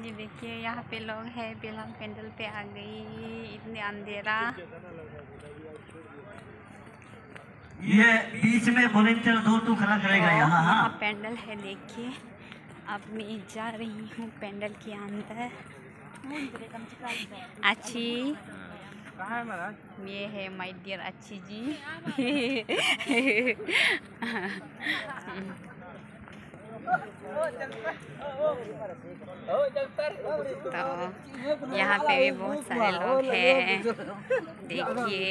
ये देखिए यहाँ पे लोग है बेलम कैंडल पे आ गई इतने अंधेरा। ये बीच में वॉलेंटियर दो तो खड़ा करेगा यहाँ यहाँ हाँ। पेंडल है देखिए। अब मैं जा रही हूँ पेंडल के अंदर। अच्छी। ये है माय डियर अच्छी जी। तो यहाँ पे भी बहुत सारे लोग हैं। देखिए।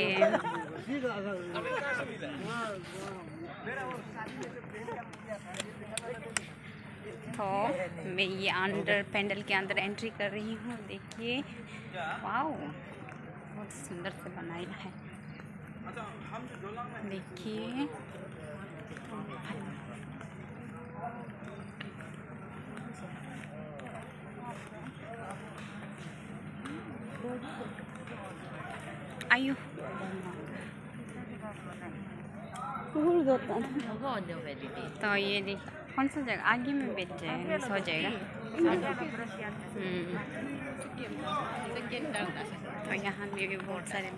तो मैं ये अंडर पेंडल के अंदर एंट्री कर रही हूँ, देखिए। वाओ बहुत सुंदर से बनाया है। देखिए। आयु तो ये देख कौन सा जगह आगे में बैठ जाएगा सो जाएगा हम्म। तो यहाँ भी बहुत सारे।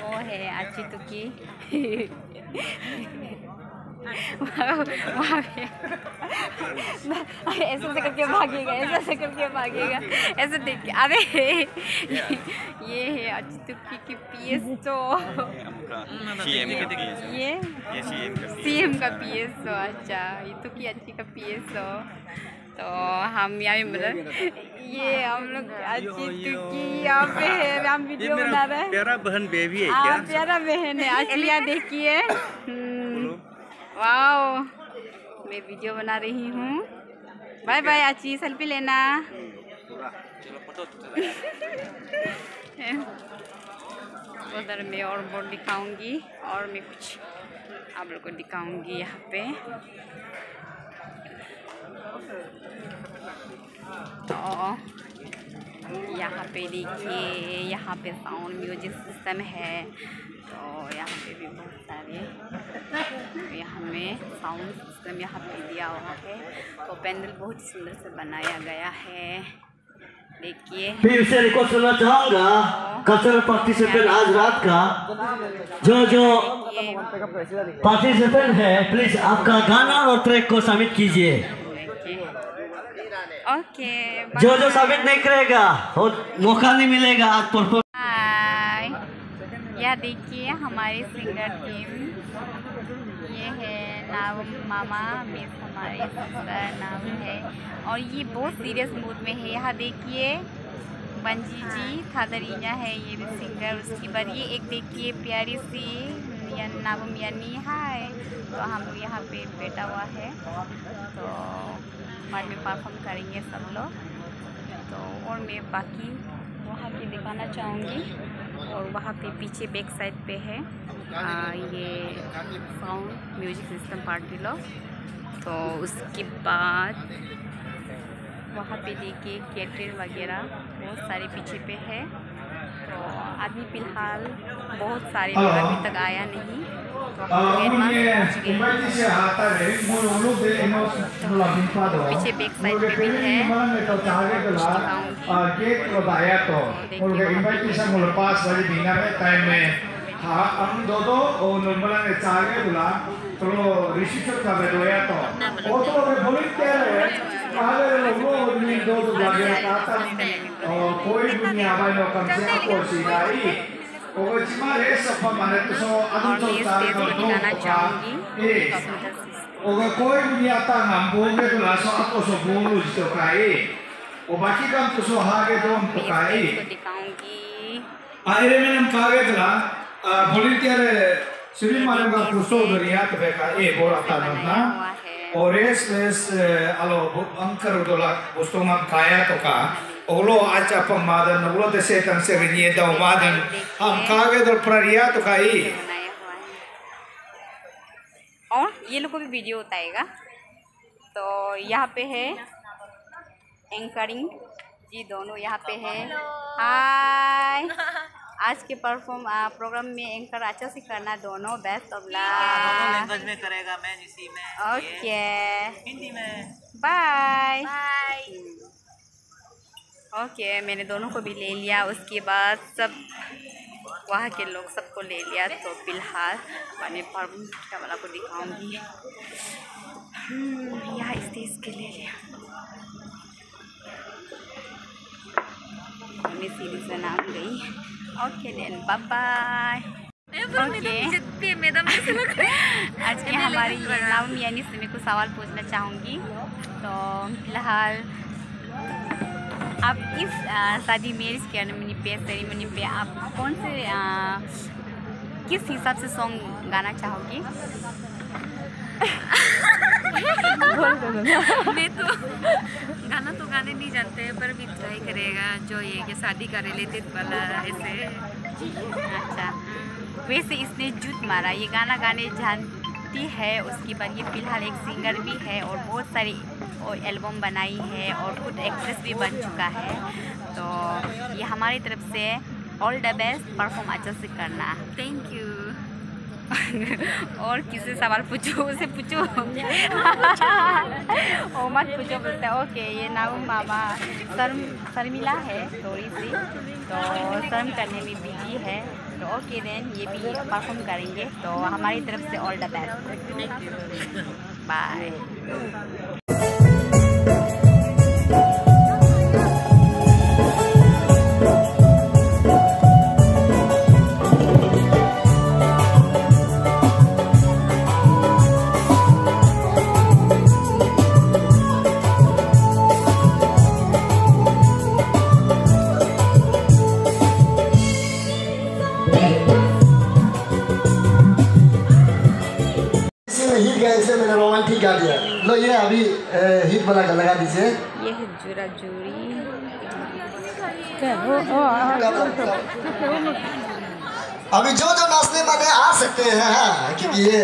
वो है अच्छी तुकी पे ऐसे ऐसे करके भागेगा ऐसे ऐसे करके भागेगा ऐसे देख के अरे ये है अच्छी तुक्की की पीएस तो सीएम का ये सीएम का पीएस तो अच्छा ये तुक्की अच्छी का पीएस तो तो हम यहाँ पे मतलब ये हम लोग अच्छी यहाँ पे है हम वीडियो बना रहे हैं। प्यारा बहन बेबी है हाँ क्या प्यारा बहन है। असलिया देखिए। वाओ। मैं वीडियो बना रही हूँ। बाय बाय अच्छी सेल्फी लेना। उधर मैं और बोर्ड दिखाऊँगी और मैं कुछ आप लोग को दिखाऊँगी यहाँ पे। तो यहाँ पे देखिए, यहाँ पे साउंड म्यूज़िक सिस्टम है। तो यहाँ पे भी बहुत सारे यहाँ में साउंड सिस्टम यहाँ पे दिया हुआ है तो पैंडल बहुत सुंदर से बनाया गया है। देखिए। फिर से रिक्वेस्ट करना चाहूँगा। कल्चरल पार्टिसिपेंट आज रात का। जो जो पार्टिसिपेंट है प्लीज़ आपका गाना और ट्रैक को सबमिट कीजिए। ओके जो जो सबमिट नहीं करेगा वो मौका नहीं मिलेगा आज परफॉर्म हाय यह देखिए हमारी सिंगर टीम ये है नाव मामा मिस हमारे सिस्टर नाम है। और ये बहुत सीरियस मूड में है। यहाँ देखिए बंजी जी थादरीजा है ये भी सिंगर उसके बाद ये एक देखिए प्यारी सी नाम यानी हाय तो हम लोग यहाँ पे बैठा हुआ है। तो बाद में परफॉर्म करेंगे सब लोग। तो और मैं बाकी वहाँ की दिखाना चाहूँगी। और वहाँ पे पीछे बैक साइड पे है आ, ये साउंड म्यूज़िक सिस्टम पार्टी लॉ तो उसके बाद वहाँ पे देखिए कैटरिंग वगैरह बहुत सारे पीछे पे है। तो अभी फ़िलहाल बहुत सारे लोग अभी तक आया नहीं। तो हम लोग पीछे बैक साइड पे भी है gate ko daya to mulga invitation mul pass bari dinner me time me ha am do do o normal ne chage bula to reception ka be doya to o to be volunteer hai kage logo ni do do lage ka ta o koi dunia bai no kam se और मैं इस में do दिखाना चाहूँगी eh computer system Oga koi dunia ta ngambo ge to la so apo so bolu to kai o baki kam to so hage dom to मैं kai इस stage को दिखाऊँगी Aire menam kage tla volunteer suri malam ga puso doria to beka e bora ta बनाया na हुआ है ores es olo acha pang madan ulo de se se da madan. Am kage dol praria to kai. है और ये लोग को भी video बताएगा तो यहाँ पे है एंकरिंग जी दोनों यहाँ पे है। हाय आज के परफॉर्म प्रोग्राम में एंकर अच्छा से करना दोनों बेस्ट ऑफ़ दोनों लैंग्वेज में करेगा मैं इसी में ओके हिंदी में। बाय ओके मैंने दोनों को भी ले लिया उसके बाद सब वहाँ के लोग सबको ले लिया तो फ़िलहाल मैंने परफॉर्म वाला को दिखाऊँगी। हम्म, यहाँ स्टेज के ले लिया मैं सीढ़ी से नाम गई। ओके देन बाय बाय आज के हमारी नाम यानी से मैं कुछ सवाल पूछना चाहूँगी। तो फ़िलहाल आप इस शादी मैरिज कैरेमनी पे सेरेमनी पे आप कौन से आ, किस हिसाब से सॉन्ग गाना चाहोगी? मैं तो गाना तो गाने नहीं जानते हैं पर भी ट्राई करेगा जो ये कि शादी का रिलेटेड वाला ऐसे। अच्छा वैसे इसने जूत मारा ये गाना गाने जानती है, उसके बाद ये फ़िलहाल एक सिंगर भी है और बहुत सारी और एल्बम बनाई है और खुद एक्ट्रेस भी बन चुका है। तो ये हमारी तरफ़ से ऑल द बेस्ट परफॉर्म अच्छे से करना। थैंक यू और किसी सवाल पूछो उसे पूछो। ओ मत पूछो बोलते ओके ये नाम मामा शर्म शर्मिला है थोड़ी सी तो शर्म करने में बिज़ी है तो ओके देन ये भी परफॉर्म करेंगे तो हमारी तरफ़ से ऑल द बेस्ट बाय मैंने रोमांटिक गा दिया लो ये अभी हिट वाला गा लगा दीजिए। ये है जुरा जूरी। अभी जो जो नाचने वाले आ सकते हैं हाँ, क्योंकि ये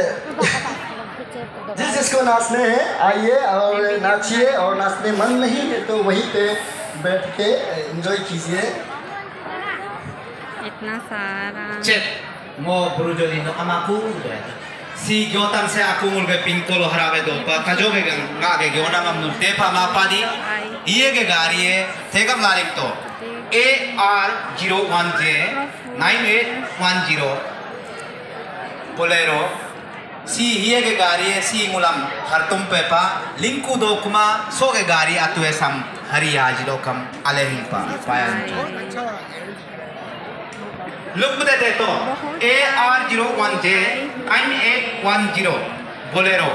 जिस जिसको नाचने हैं आइए और नाचिए और नाचने मन नहीं है तो वहीं पे बैठ के एंजॉय कीजिए। इतना सारा। Cek, mo brujolino amaku deh. Si gyotan se aku mulga pingkolo harabe do pa kajoge gan ngage gyona ngam nu te pa ma pa di. Iye ge gari e tegam larik to. AR 01J 9810 Bolero si iye ge gari e si ngulam hartum pepa linku do kuma so ge gari atu e sam hari aji do kam alehin pa payan Look at that to AR01J 9810 Bolero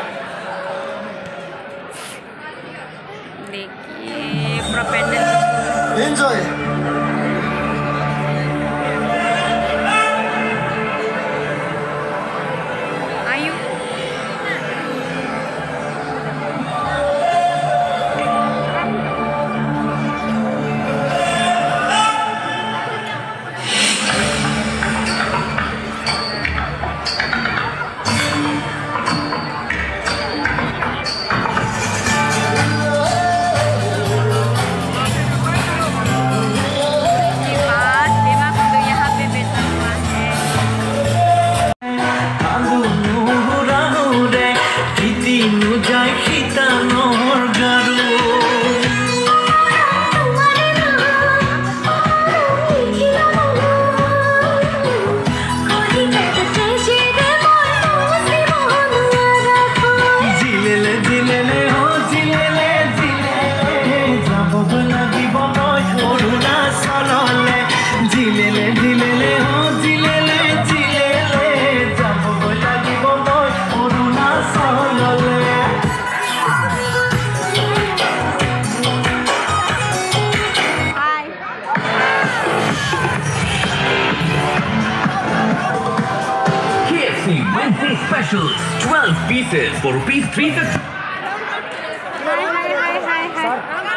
देखिए प्रोपेंडल enjoy 12 pieces. For rupees 350. Hi, hi, hi, hi, hi.